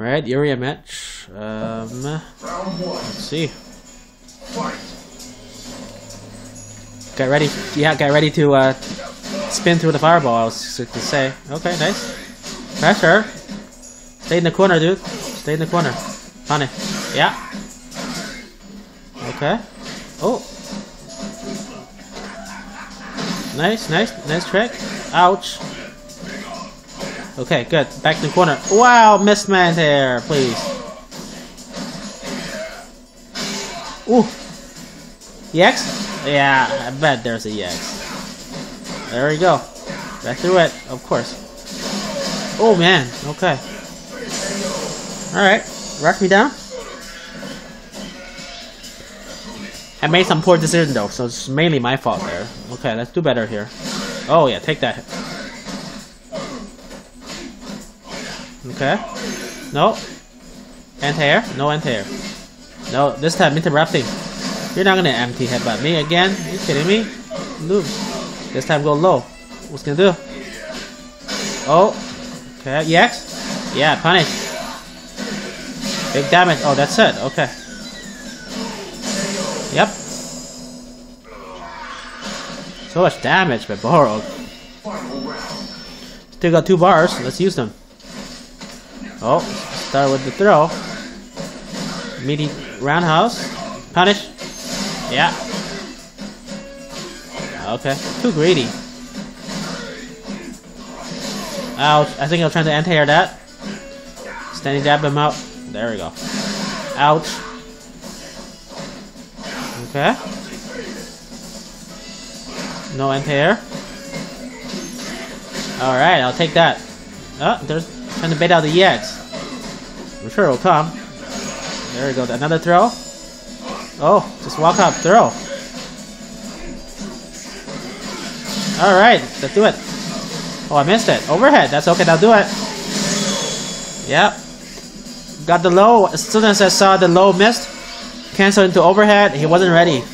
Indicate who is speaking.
Speaker 1: Alright, area match. Um, let's see. Get ready. Yeah, get ready to uh, spin through the fireball, I was to say. Okay, nice. Pressure. Stay in the corner, dude. Stay in the corner. Funny. Yeah. Okay. Oh. Nice, nice, nice trick. Ouch. Okay, good. Back to the corner. Wow, missed man there, please. Ooh. EX? Yeah, I bet there's a EX. There we go. Back through it, of course. Oh man, okay. Alright, rush me down. I made some poor decision though, so it's mainly my fault there. Okay, let's do better here. Oh yeah, take that. Okay. No. Anti-air? No anti-air. No, this time interrupting. You're not gonna empty headbutt me again? Are you kidding me? Noob. This time go low. What's gonna do? Oh. Okay, EX? Yeah, punish. Big damage. Oh, that's it. Okay. Yep. So much damage by
Speaker 2: Balrog.
Speaker 1: Still got two bars. Let's use them. Oh, start with the throw. Meaty roundhouse. Punish. Yeah. Okay. Too greedy. Ouch. I think I'm trying to anti-air that. Standing jab him out. There we go. Ouch. Okay. No anti-air. Alright, I'll take that. Oh, there's trying to bait out the EX. Sure it'll come. There we go. Another throw. Oh, just walk up, throw. Alright, let's do it. Oh, I missed it. Overhead. That's okay, I'll do it. Yep. Got the low. As soon as I saw the low missed, cancel into overhead. He wasn't ready.